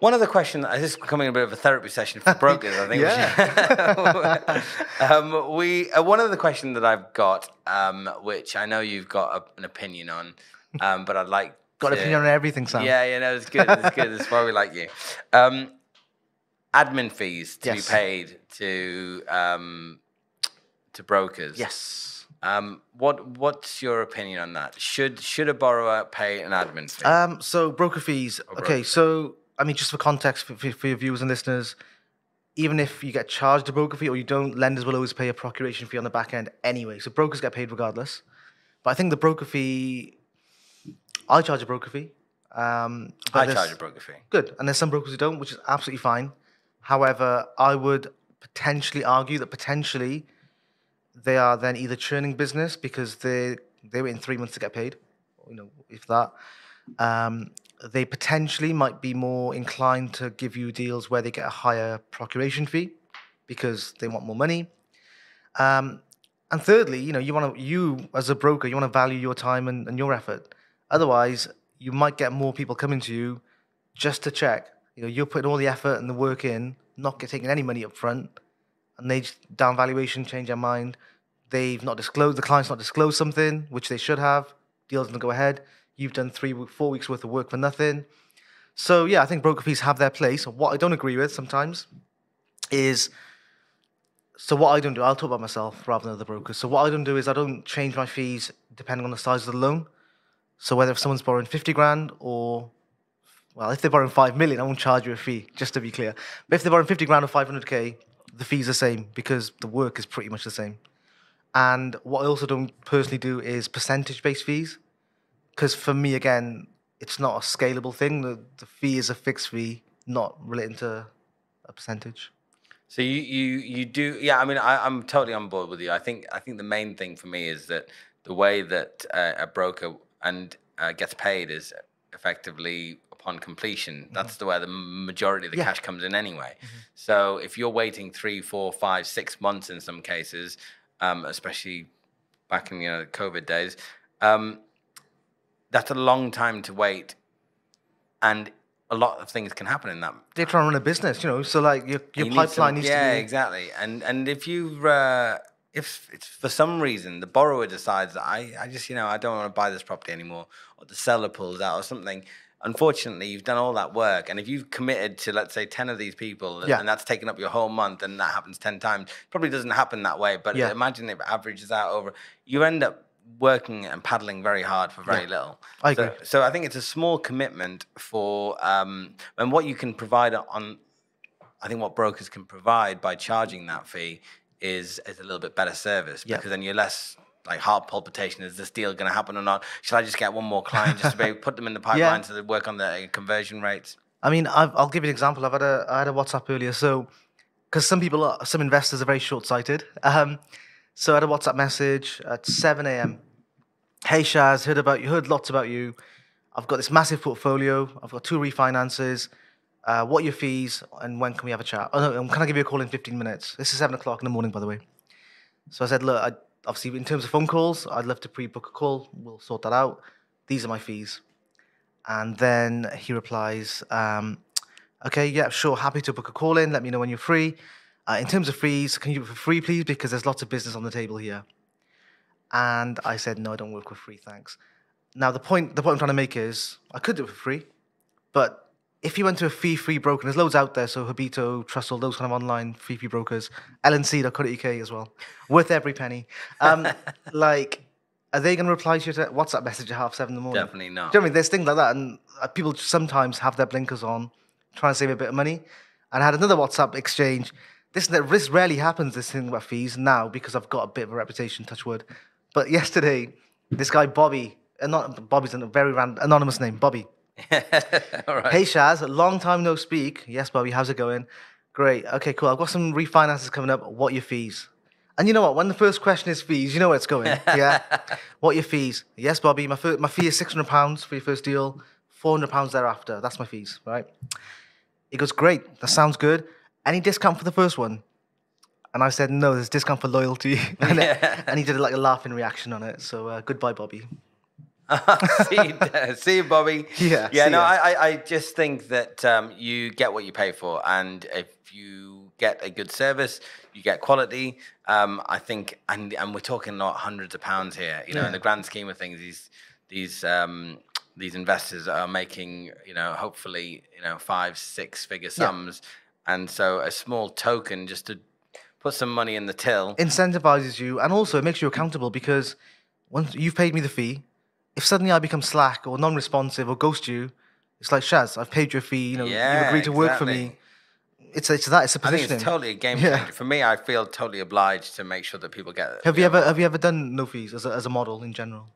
One other question, this is becoming a bit of a therapy session for brokers, I think. Yeah. um, we uh, one other question that I've got, um, which I know you've got a, an opinion on, um, but I'd like Got an opinion on everything, Saam. Yeah, yeah, no, it's good. It's good. That's why we like you. Um, admin fees to Yes. be paid to um, to brokers. Yes. Um, what What's your opinion on that? Should Should a borrower pay an admin fee? Um, so broker fees. broker Okay, so I mean, just for context for, for, for your viewers and listeners, even if you get charged a broker fee or you don't, lenders will always pay a procuration fee on the back end anyway. So brokers get paid regardless. But I think the broker fee, I charge a broker fee. Um, I charge a broker fee. Good. And there's some brokers who don't, which is absolutely fine. However, I would potentially argue that potentially they are then either churning business because they they wait in three months to get paid, you know, if that. Um, they potentially might be more inclined to give you deals where they get a higher procuration fee because they want more money. Um, and thirdly, you know, you want to you as a broker, you want to value your time and, and your effort. Otherwise, you might get more people coming to you just to check. You know, you're putting all the effort and the work in, not get, taking any money up front, and they down valuation, change their mind. They've not disclosed the client's not disclosed something which they should have. Deal doesn't go ahead. You've done three, four weeks worth of work for nothing. So yeah, I think broker fees have their place. What I don't agree with sometimes is so what I don't do, I'll talk about myself rather than other brokers. So what I don't do is I don't change my fees depending on the size of the loan. So whether if someone's borrowing 50 grand or well, if they're borrowing 5 million, I won't charge you a fee, just to be clear. But if they're borrowing 50 grand or 500k, the fee's are the same because the work is pretty much the same. And what I also don't personally do is percentage based fees. Because for me, again, it's not a scalable thing. The, the fee is a fixed fee, not relating to a percentage. So you you you do yeah. I mean, I, I'm totally on board with you. I think I think the main thing for me is that the way that uh, a broker and uh, gets paid is effectively upon completion. That's the way the majority of the Yeah. cash comes in anyway. So if you're waiting three, four, five, six months in some cases, um, especially back in you know the COVID days, um, that's a long time to wait, and a lot of things can happen in that They're trying to run a business, you know, so like your, your you pipeline some- needs yeah, to be. exactly. And and if you uh, if it's for some reason the borrower decides that I, I just you know I don't want to buy this property anymore, or the seller pulls out or something. Unfortunately, you've done all that work, and if you've committed to let's say ten of these people, Yeah. and that's taken up your whole month, and that happens ten times, probably doesn't happen that way. But Yeah. imagine if it averages out over, you end up working and paddling very hard for very Yeah. little. I so, agree. so I think it's a small commitment for um, and what you can provide on I think what brokers can provide by charging that fee is is a little bit better service Yeah. because then you're less like heart palpitation. Is this deal going to happen or not? Should I just get one more client just to put them in the pipeline so they work on the uh, conversion rates? I mean, I've, I'll give you an example. I've had a, I had a WhatsApp earlier. So, because some people, are, some investors are very short sighted. Um, so I had a WhatsApp message at 7 a.m. Hey Shaz, heard about you, heard lots about you. I've got this massive portfolio. I've got two refinances. Uh, what are your fees and when can we have a chat? Oh, no, um, can I give you a call in 15 minutes? This is 7 o'clock in the morning, by the way. So I said, look, I, obviously, in terms of phone calls, I'd love to pre book a call. We'll sort that out. These are my fees. And then he replies, um, okay, yeah, sure, happy to book a call in. Let me know when you're free. Uh, in terms of fees, can you do it for free, please? Because there's lots of business on the table here. And I said, no, I don't work for free, thanks. Now, the point, the point I'm trying to make is I could do it for free, but if you went to a fee-free broker, there's loads out there, so Habito, Trussle, those kind of online fee-free brokers, landc.co.uk as well, worth every penny. Um, like, are they going to reply to your WhatsApp message at half seven in the morning? Definitely not. Do you know I mean? There's things like that, and uh, people sometimes have their blinkers on, trying to save a bit of money. And I had another WhatsApp exchange. This this rarely happens. This thing about fees now because I've got a bit of a reputation. Touch wood. But yesterday, this guy Bobby, and not Bobby's a very random anonymous name, Bobby. All right. Hey Shaz, long time no speak. Yes, Bobby, how's it going? Great. Okay, cool. I've got some refinances coming up. What are your fees? And you know what? When the first question is fees, you know where it's going. Yeah. what are your fees? Yes, Bobby. My fir- my fee is six hundred pounds for your first deal. Four hundred pounds thereafter. That's my fees, right? He goes, great. That sounds good. Any discount for the first one? And I said, no. There's discount for loyalty. and, Yeah. and he did like a laughing reaction on it. So uh, goodbye, Bobby. see, you, see you, Bobby. Yeah, Yeah. No. I, I, I just think that um, you get what you pay for, and if you get a good service, you get quality. Um, I think, and and we're talking not hundreds of pounds here. You know, in the grand scheme of things, these these um, these investors are making, you know, hopefully, you know, five, six figure Yeah. And so a small token just to put some money in the till. incentivizes you and also it makes you accountable because once you've paid me the fee, if suddenly I become slack or non-responsive or ghost you, it's like Shaz, I've paid your fee. You know, Yeah, you've agreed to work for me. It's it's that it's a I think it's totally a game Yeah. changer. For me, I feel totally obliged to make sure that people get. have you know, ever have you ever done no fees as a, as a model in general?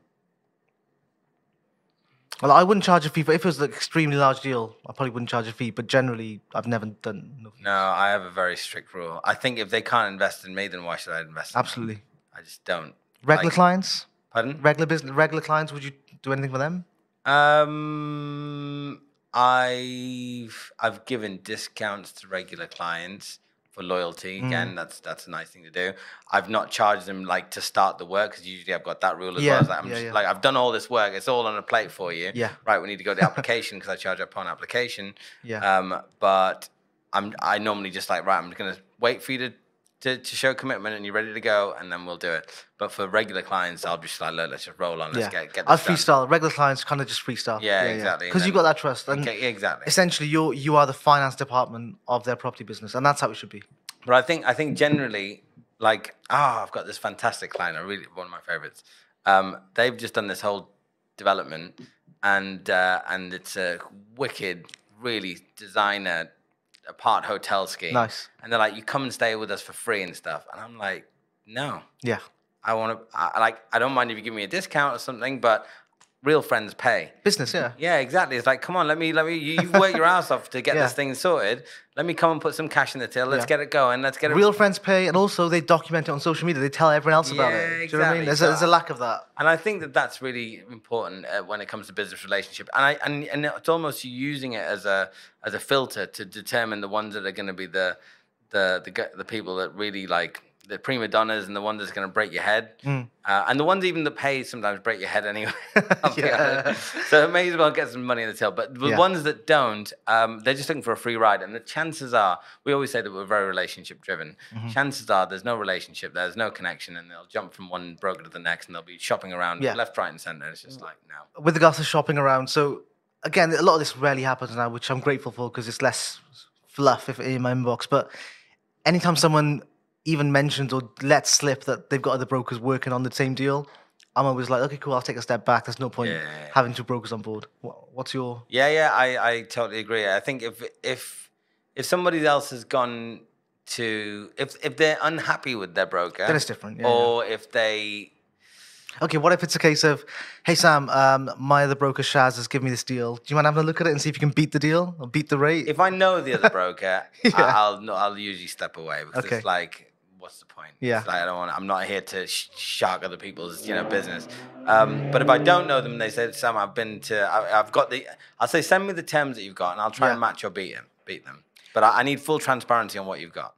Well, I wouldn't charge a fee, but if it was an extremely large deal, I probably wouldn't charge a fee. But generally, I've never done no. No, I have a very strict rule. I think if they can't invest in me, then why should I invest? In them? Absolutely. I just don't. Regular Like- clients, Pardon? regular business, regular clients. Would you do anything for them? Um, I've I've given discounts to regular clients for loyalty. Mm. Again, that's that's a nice thing to do. I've not charged them like to start the work because usually I've got that rule as Yeah, well. It's like, I'm yeah, just, yeah. like I've done all this work. It's all on a plate for you. Yeah. Right. We need to go to the application because I charge upon application. Yeah. Um, but I'm I normally just like right. I'm gonna wait for you to. To, to show commitment and you're ready to go, and then we'll do it. But for regular clients, I'll just like, look, let's just roll on. Let's yeah. get get I this done. freestyle. Regular clients kind of just freestyle. Yeah, exactly, and Because you've got that trust, and Okay, exactly. essentially you're you are the finance department of their property business, and that's how it should be. But I think I think generally, like, ah, I've got this fantastic client. I really one of my favorites. Um, they've just done this whole development, and uh, and it's a wicked, really designer apart hotel scheme. Nice. And they're like, you come and stay with us for free and stuff. And I'm like, no, Yeah. I want to. I, like, I don't mind if you give me a discount or something, but real friends pay. Business, yeah. Yeah, exactly. It's like, come on, let me, let me. You, you've worked your ass off to get Yeah. this thing sorted. Let me come and put some cash in the till. Let's Yeah. get it going. Let's get it. Real friends pay, and also they document it on social media. They tell everyone else about it. Do you know what I mean? exactly. There's a, there's a lack of that. And I think that that's really important uh, when it comes to business relationship. And I and, and it's almost using it as a as a filter to determine the ones that are going to be the the the the people that really like the prima donnas and the ones that's going to break your head. Mm. Uh, and the ones even that pay sometimes break your head anyway. Yeah. So it may as well get some money in the till. But the Yeah. ones that don't, um, they're just looking for a free ride. And the chances are, we always say that we're very relationship driven. Mm-hmm. Chances are there's no relationship, there's no connection, and they'll jump from one broker to the next and they'll be shopping around Yeah. left, right, and center. It's just like, no. With regards to shopping around, so again, a lot of this rarely happens now, which I'm grateful for because it's less fluff if, in my inbox. But anytime someone even mentions or lets slip that they've got other brokers working on the same deal, I'm always like, okay, cool, I'll take a step back. There's no point Yeah, yeah, yeah. having two brokers on board. What's your Yeah, yeah, I, I totally agree. I think if if if somebody else has gone to if if they're unhappy with their broker, Then it's different, yeah, or if they Okay, what if it's a case of, hey Saam, um, my other broker Shaz has given me this deal. Do you mind having a look at it and see if you can beat the deal or beat the rate? if I know the other broker, Yeah. I'll I'll usually step away because Okay. it's like, what's the point? Yeah. Like I don't want. I'm not here to sh- shark other people's you know business. Um, but if I don't know them, they said, Saam, I've been to, I, I've got the. I'll say, send me the terms that you've got, and I'll try and match or beat them. Beat them. But I, I need full transparency on what you've got.